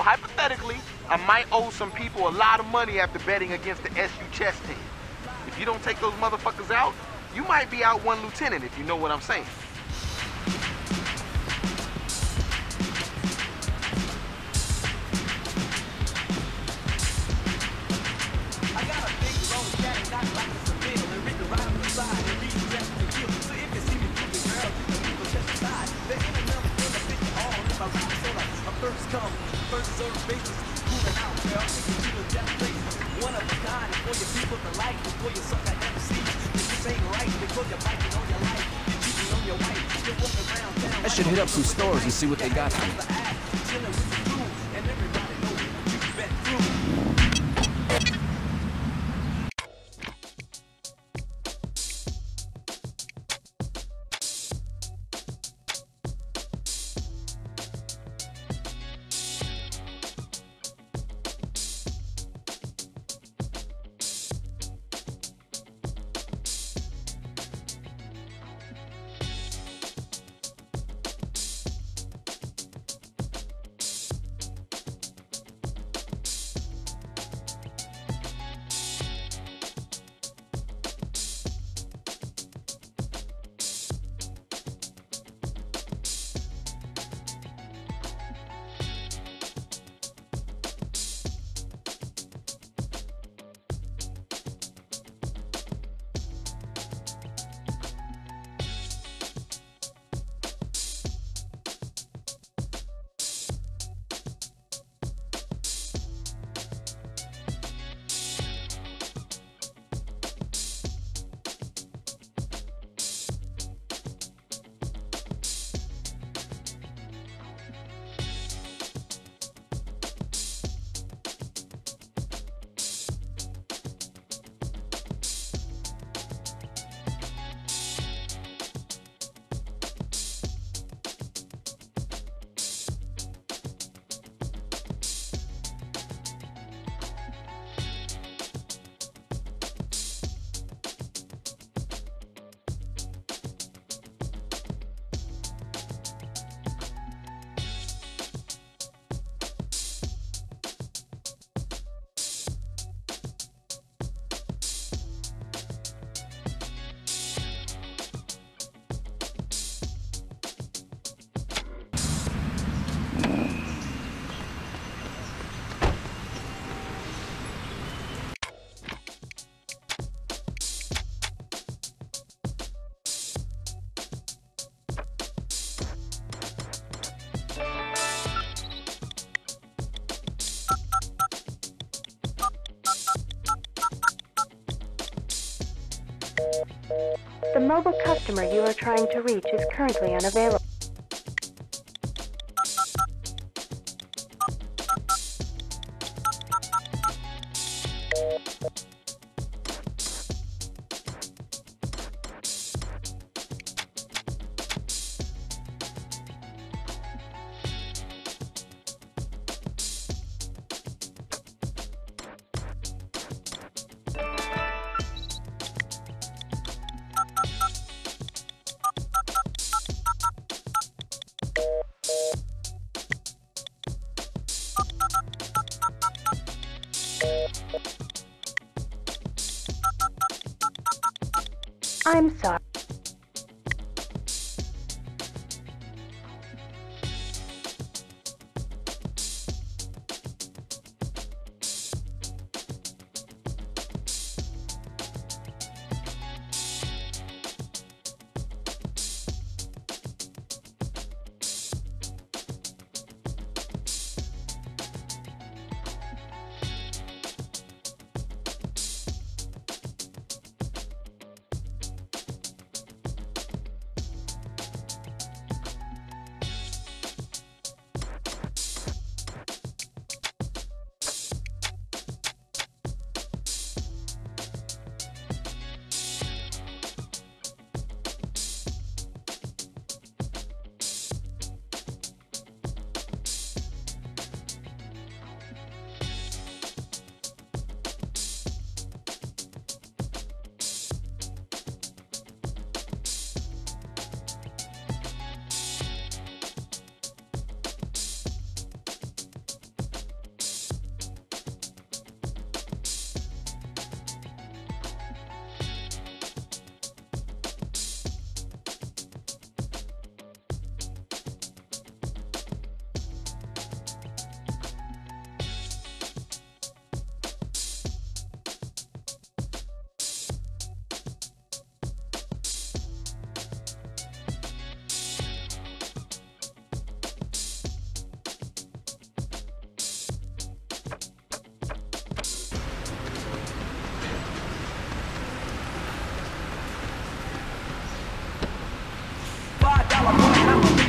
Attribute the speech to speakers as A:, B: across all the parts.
A: So hypothetically, I might owe some people a lot of money after betting against the SU chess team. If you don't take those motherfuckers out, you might be out one lieutenant if you know what I'm saying.
B: Should hit up some stores and see what they got for me.
C: The
D: customer you are trying to reach is currently unavailable.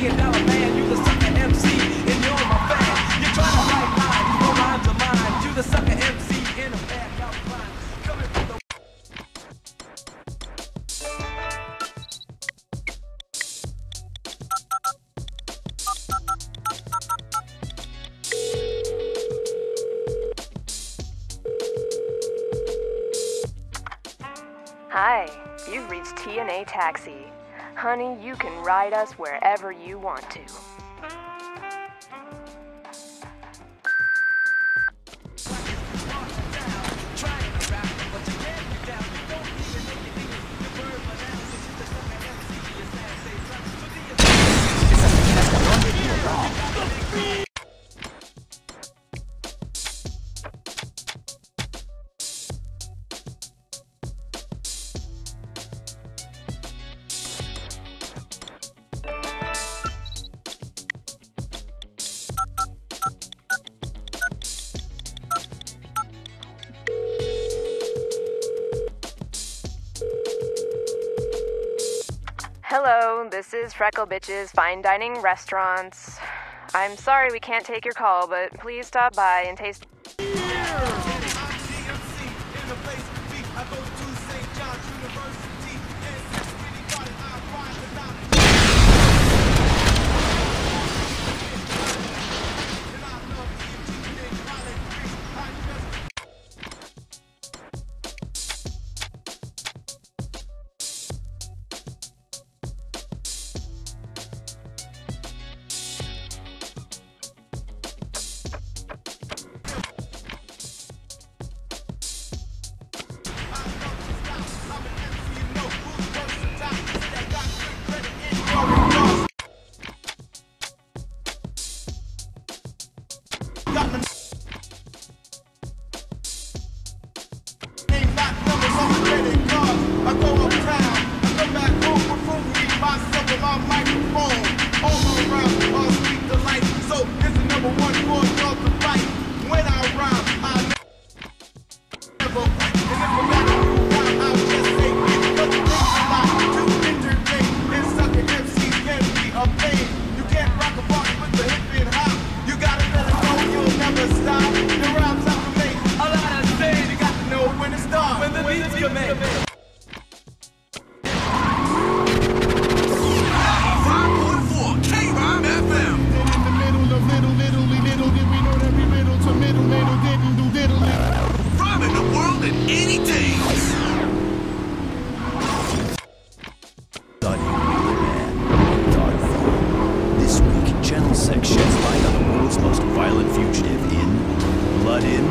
C: Million dollar man, you the sucker
E: Honey, you can ride us wherever you want to. Is Freckle Bitches Fine Dining Restaurants. I'm sorry we can't take your call, but please stop by and taste.
B: Week, Channel 6 sheds light on the world's most violent fugitive in Blood In,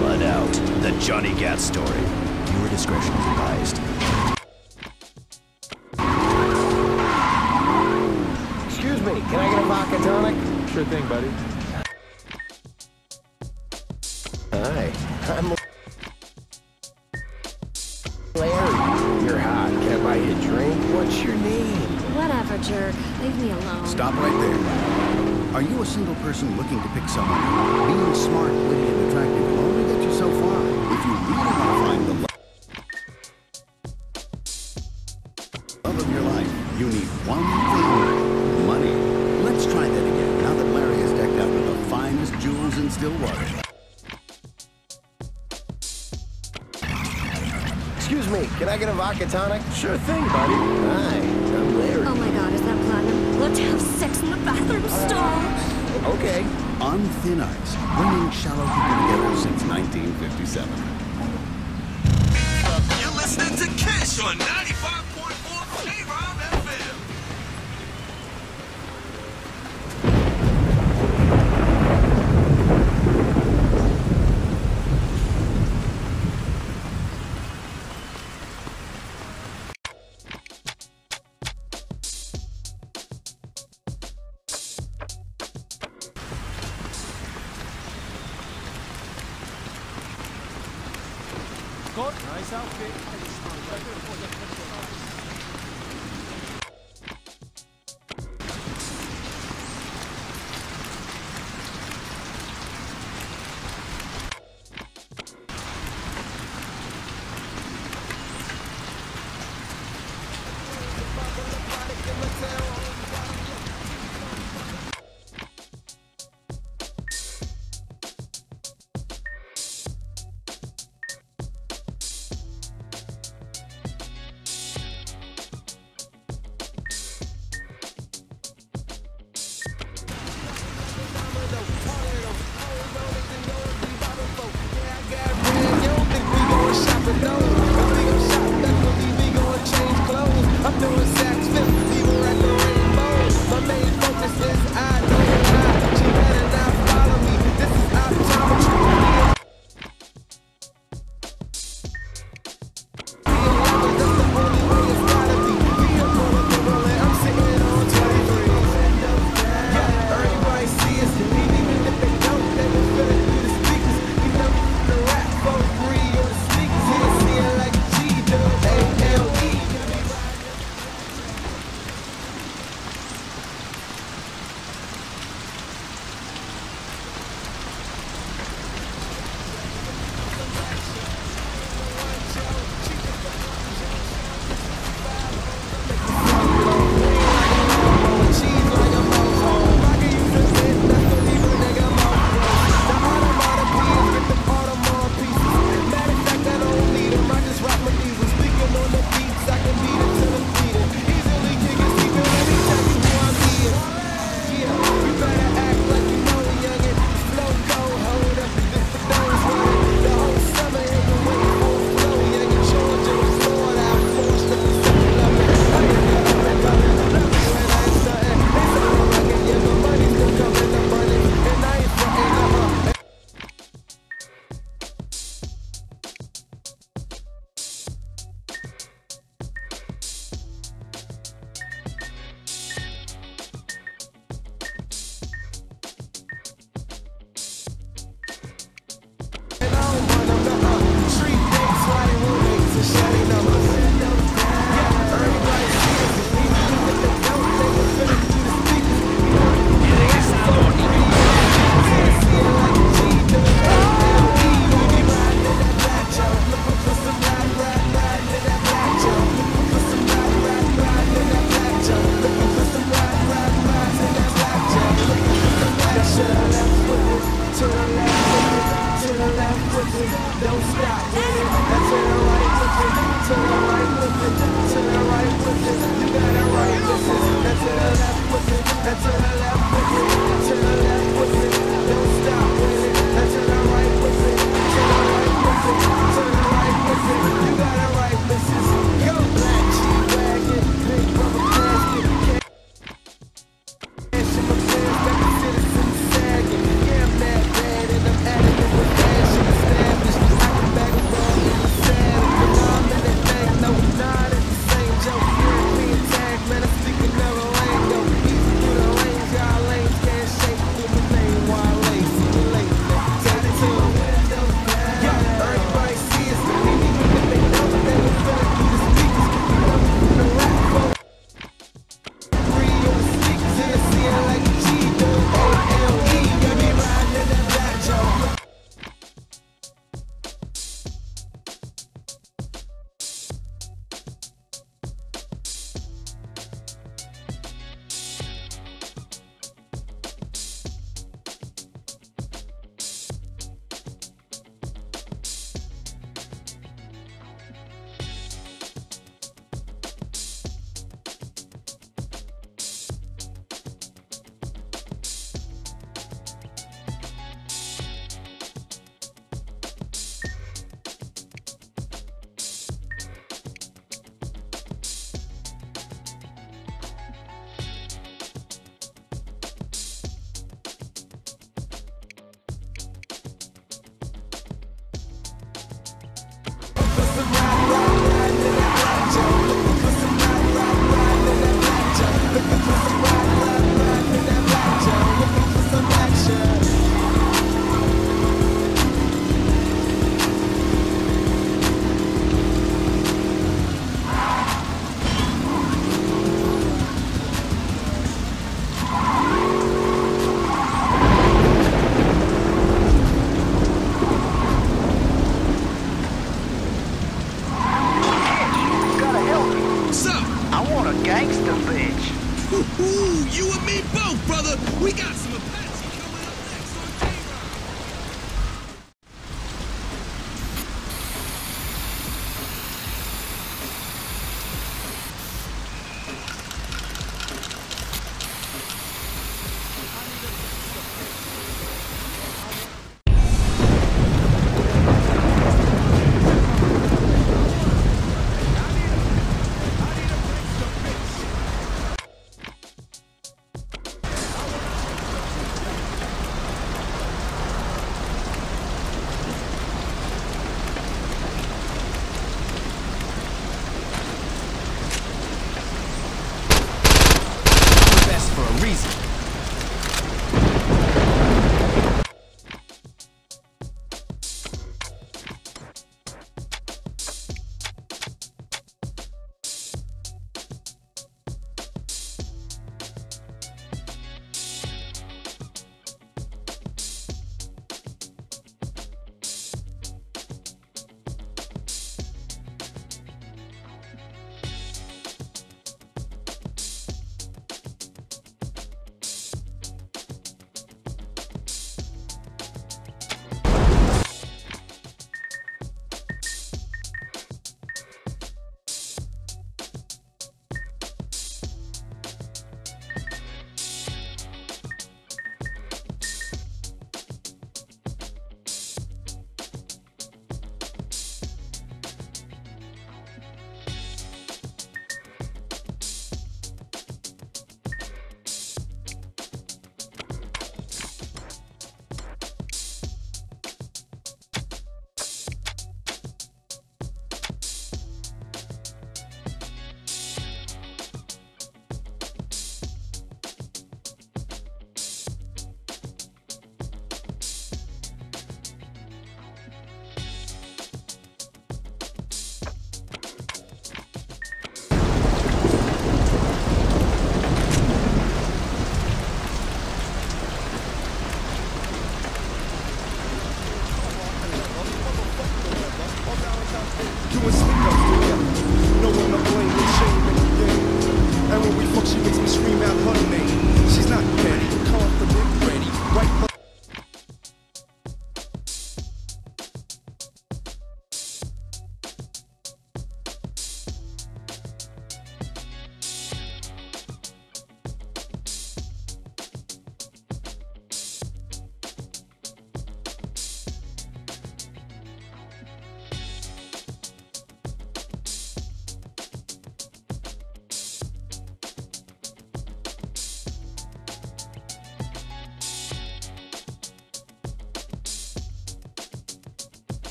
B: Blood Out, the Johnny Gat story. Your discretion is advised.
F: Excuse me, can I get a vodka tonic? Sure thing, buddy.
G: Pick someone? Being smart, witty, and attractive will only get you so far. If you really want to find the love love of your life, you need one thing. Money. Let's try that again, now that Larry is decked out with the finest jewels in Stilwater.
F: Excuse me, can I get a vodka tonic? Sure thing, buddy. Hi, I'm Larry.
H: Oh my god, is that platinum? Let's have sex in the bathroom stall.
F: Okay.
G: On thin ice, bringing shallow people together since 1957.
I: You're listening to Kiss on 95.4
J: Nice
K: outfit.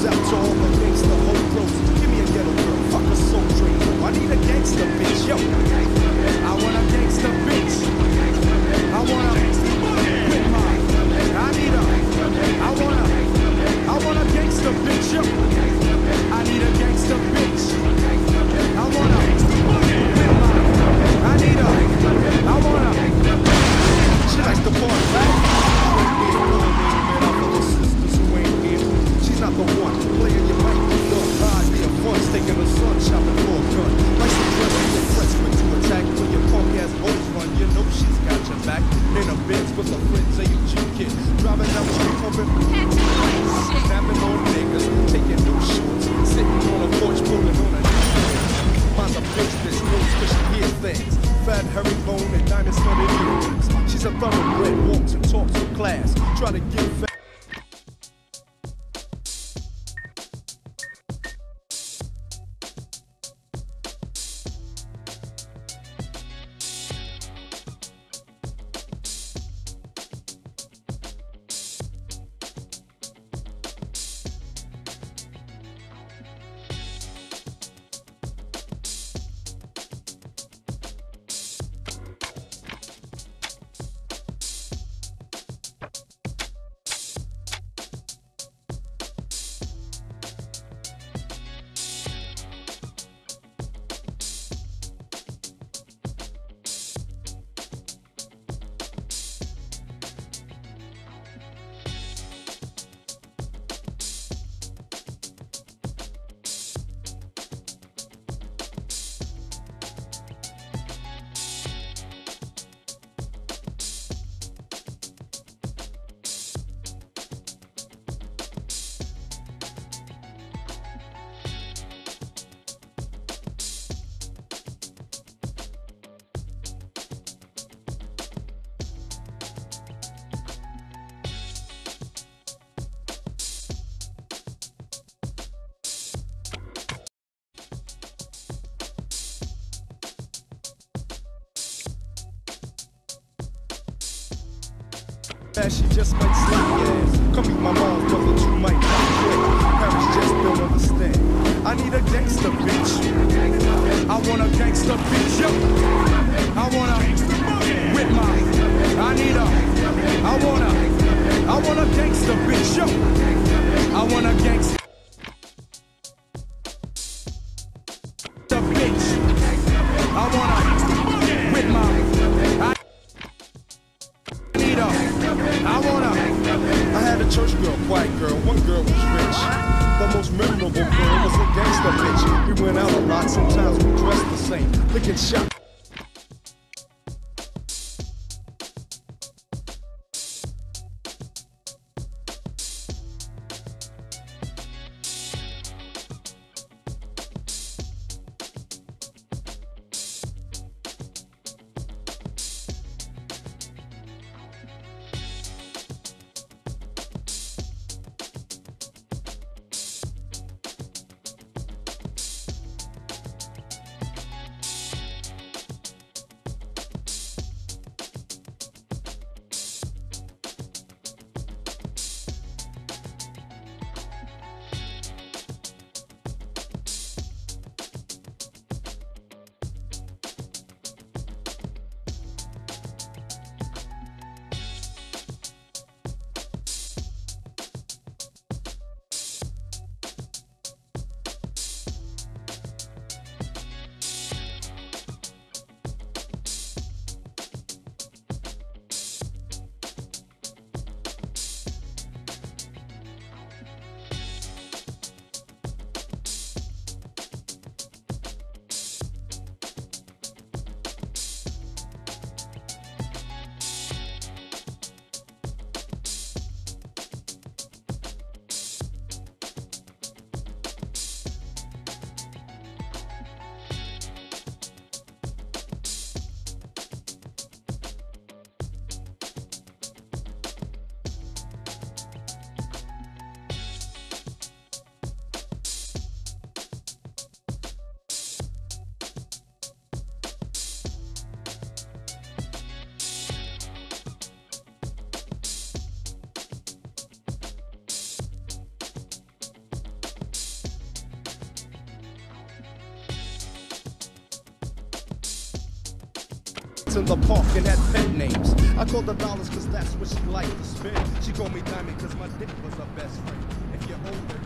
K: Goes out to all the gangsta hoe bros. Give me a ghetto girl, fuck a soul train. I need a gangsta bitch, yo. I want a gangsta bitch. I want a with my. I need a. I want a. I want a gangsta bitch, yo. I need a gangsta bitch. I want a with my. I need a. I want a. idea of the sun, shopping for a gun. Like some dress, be impressed with to attack. When your punk ass hoes run, you know she's got your back. In a Benz with her friends, a UG kid. That she just might slap your ass. Come meet my mom, brother, you might not quit. Parents just don't understand. I need a gangster bitch. I want a gangster bitch, yo. I want a with my. I need a. I want a. I want a gangster bitch, yo. I want a gangster. in the park and had pet names. I called the dollars cause that's what she liked to spend. She called me diamond cause my dick was her best friend. If you're older,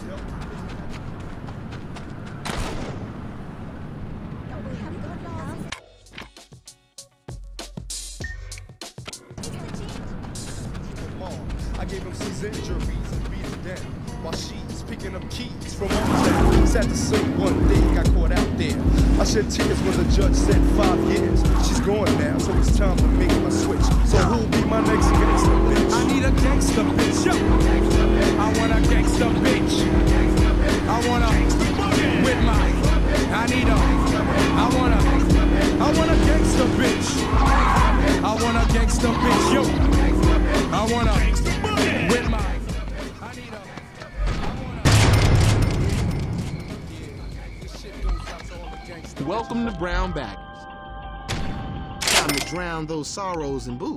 L: sorrows and booze.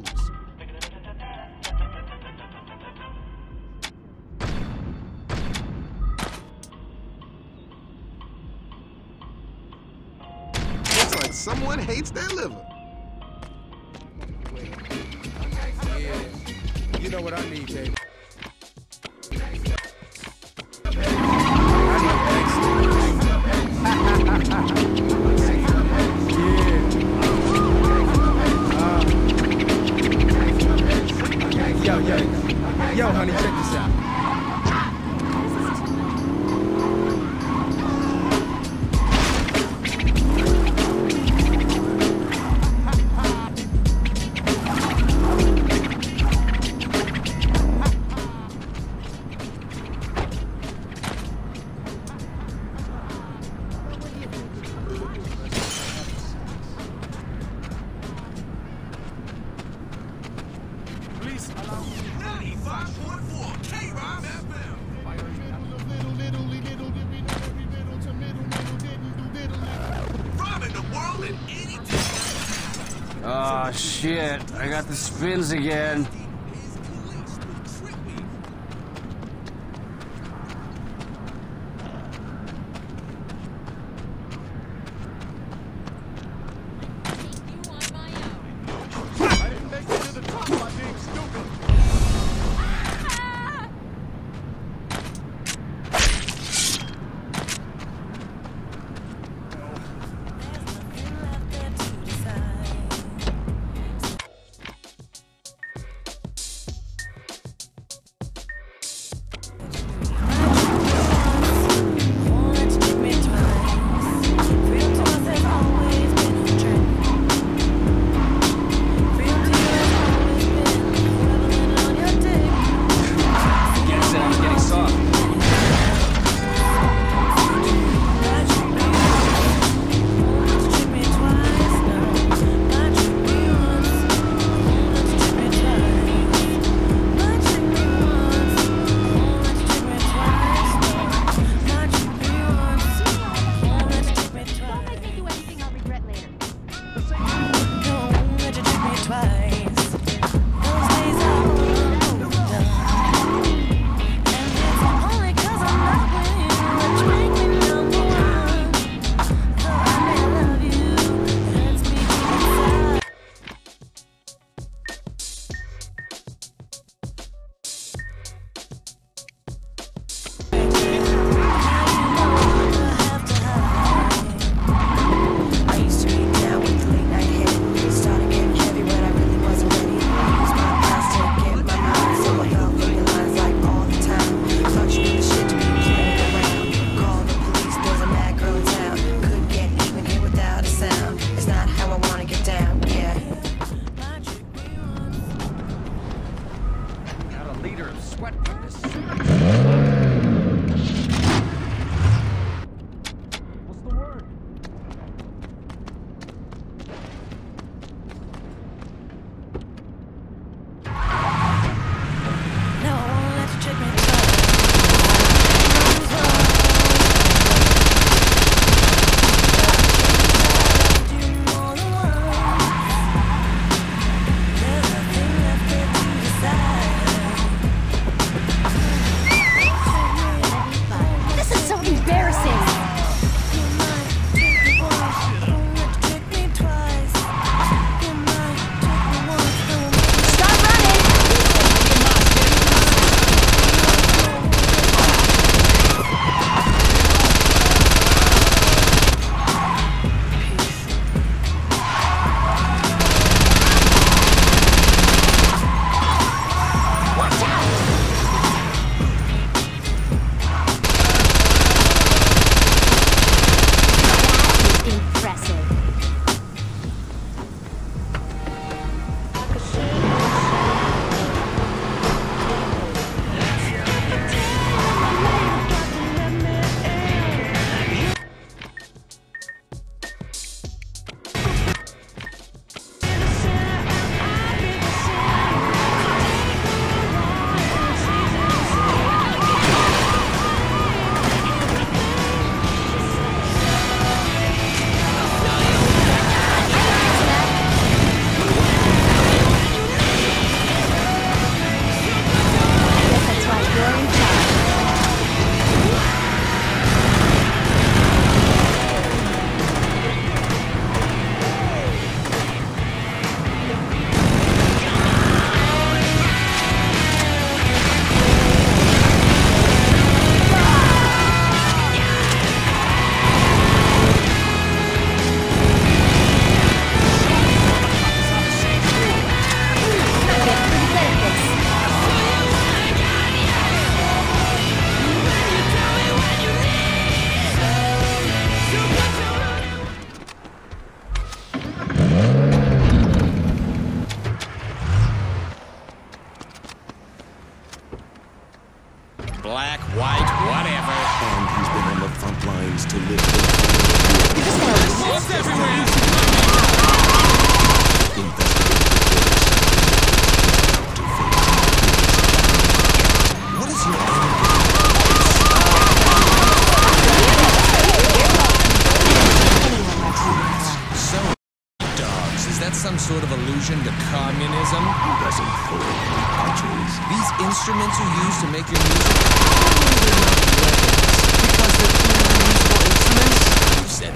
K: honey, check this out.
M: fins again.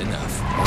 N: Enough.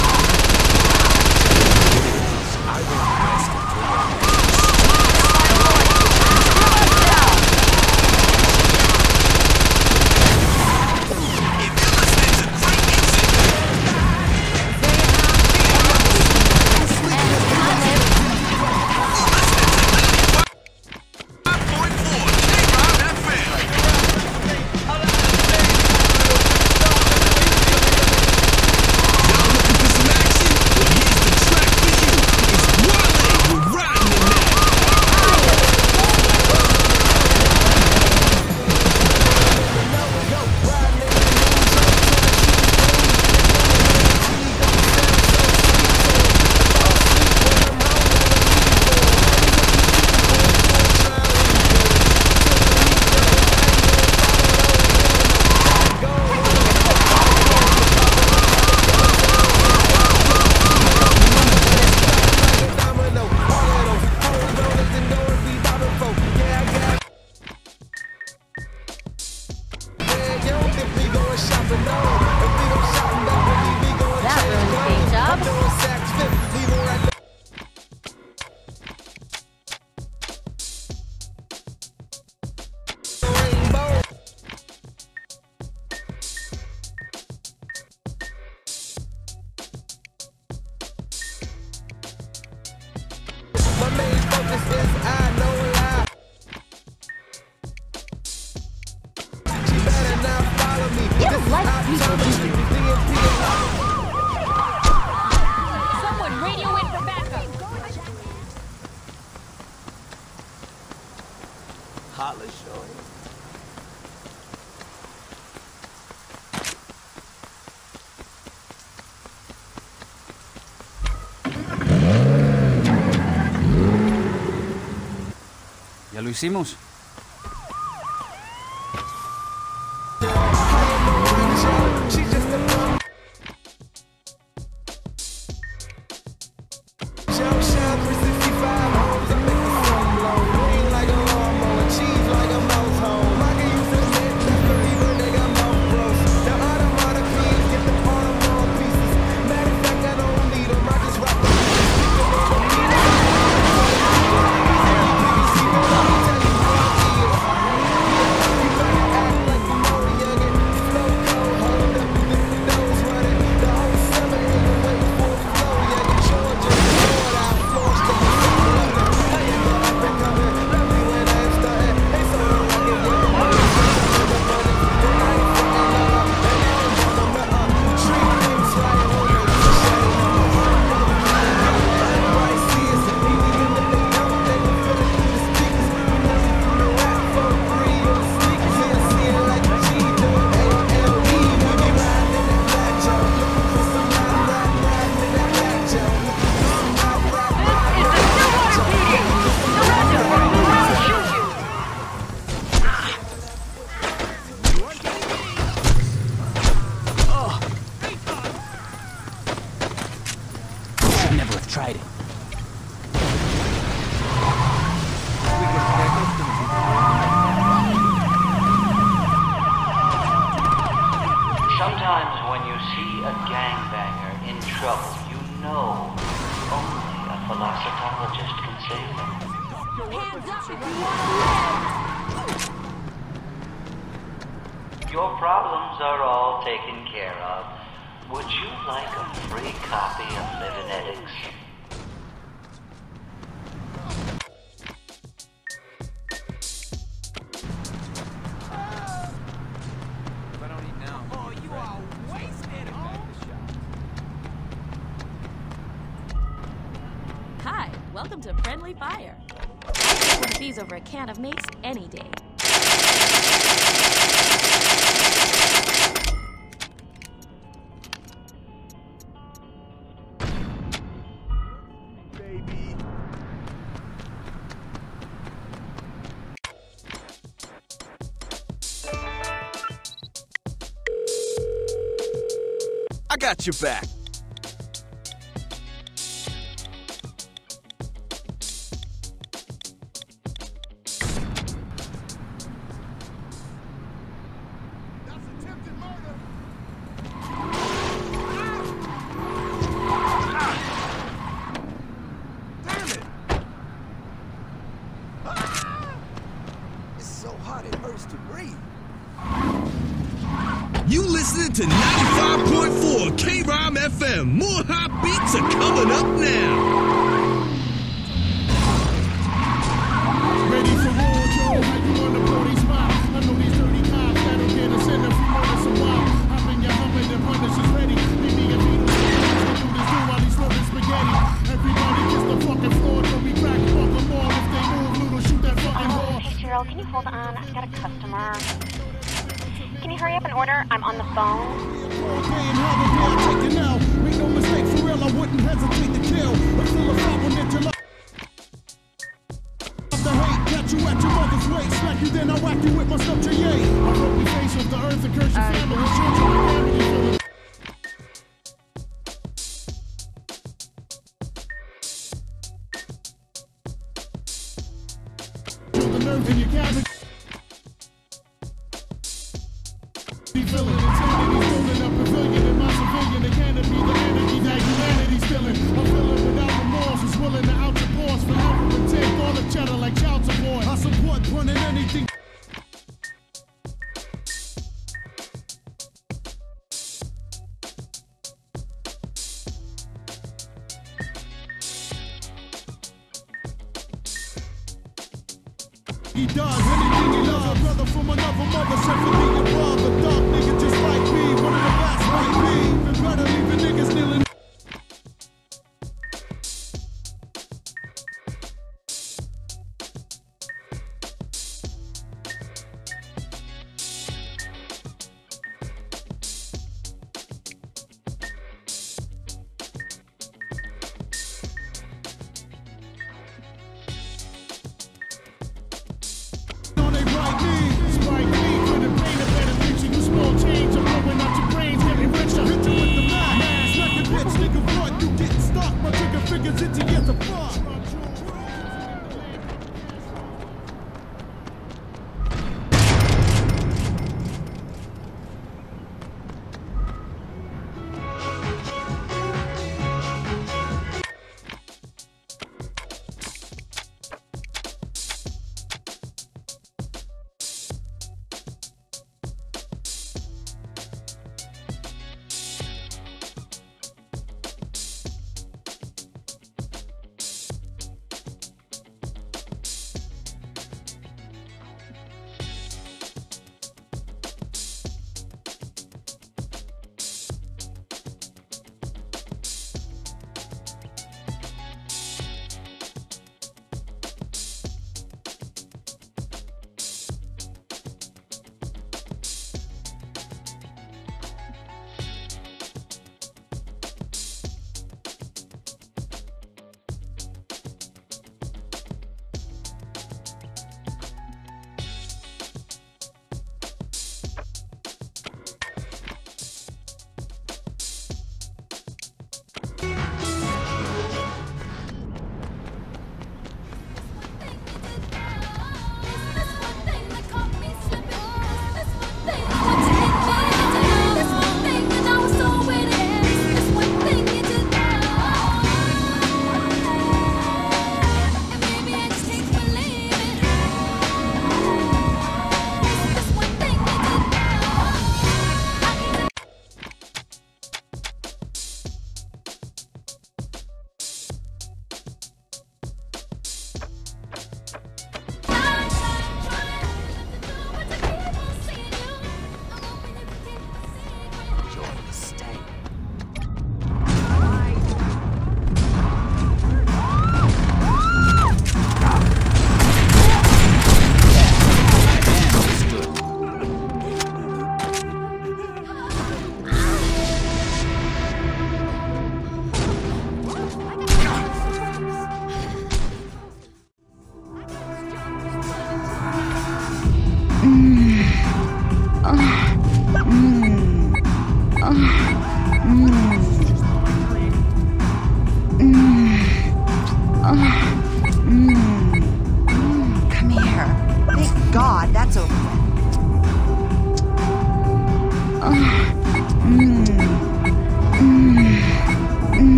J: Hicimos.
N: Got your back.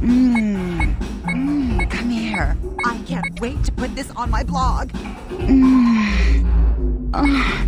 M: Mmm. come here. I can't wait to put this on my blog. Mm. Oh.